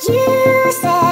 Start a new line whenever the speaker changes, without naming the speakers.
You said